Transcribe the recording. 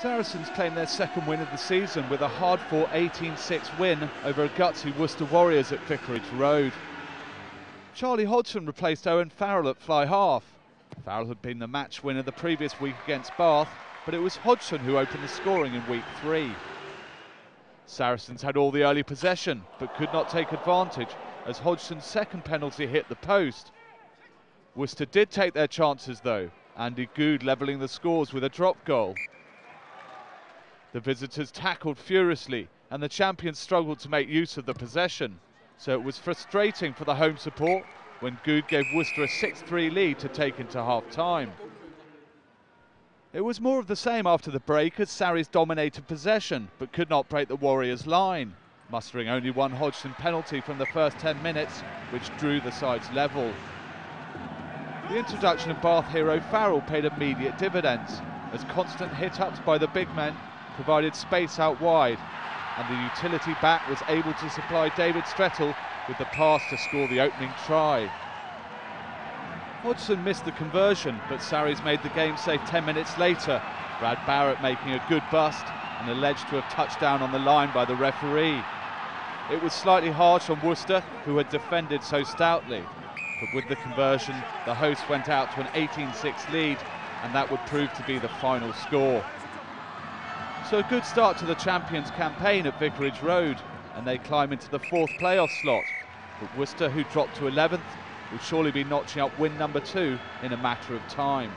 Saracens claim their second win of the season with a hard-fought 18-6 win over a gutsy Worcester Warriors at Vicarage Road. Charlie Hodgson replaced Owen Farrell at fly half. Farrell had been the match winner the previous week against Bath, but it was Hodgson who opened the scoring in week three. Saracens had all the early possession, but could not take advantage as Hodgson's second penalty hit the post. Worcester did take their chances though, Andy Goode levelling the scores with a drop goal. The visitors tackled furiously and the champions struggled to make use of the possession. So it was frustrating for the home support when Goode gave Worcester a 6-3 lead to take into half-time. It was more of the same after the break as Sarries dominated possession but could not break the Warriors' line, mustering only one Hodgson penalty from the first 10 minutes which drew the sides level. The introduction of Bath hero Farrell paid immediate dividends as constant hit-ups by the big men provided space out wide and the utility back was able to supply David Strettle with the pass to score the opening try. Hodgson missed the conversion, but Sarries made the game safe 10 minutes later. Brad Barritt making a good bust and alleged to have touched down on the line by the referee. It was slightly harsh on Worcester, who had defended so stoutly. But with the conversion, the hosts went out to an 18-6 lead, and that would prove to be the final score. So a good start to the champions campaign at Vicarage Road and they climb into the fourth playoff slot. But Worcester, who dropped to 11th, will surely be notching up win number two in a matter of time.